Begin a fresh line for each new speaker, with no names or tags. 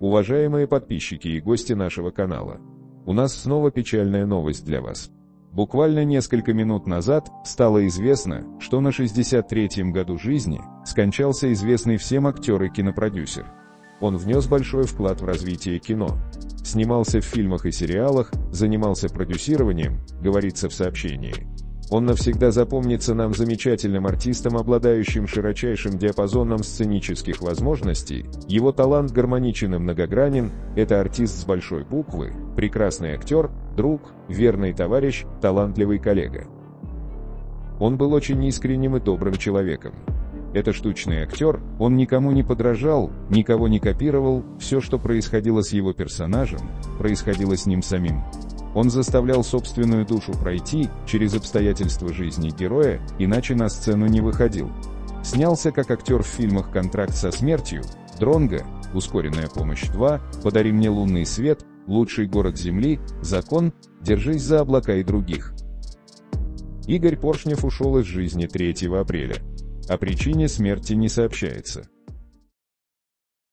уважаемые подписчики и гости нашего канала. У нас снова печальная новость для вас. Буквально несколько минут назад стало известно, что на 63-м году жизни скончался известный всем актер и кинопродюсер. Он внес большой вклад в развитие кино. Снимался в фильмах и сериалах, занимался продюсированием, говорится в сообщении. Он навсегда запомнится нам замечательным артистом, обладающим широчайшим диапазоном сценических возможностей. Его талант гармоничен и многогранен, это артист с большой буквы, прекрасный актер, друг, верный товарищ, талантливый коллега. Он был очень искренним и добрым человеком. Это штучный актер, он никому не подражал, никого не копировал, все, что происходило с его персонажем, происходило с ним самим. Он заставлял собственную душу пройти через обстоятельства жизни героя, иначе на сцену не выходил. Снялся как актер в фильмах «Контракт со смертью», «Дронго», «Ускоренная помощь 2», «Подари мне лунный свет», «Лучший город Земли», «Закон», «Держись за облака» и других. Игорь Поршнев ушел из жизни 3 апреля. О причине смерти не сообщается.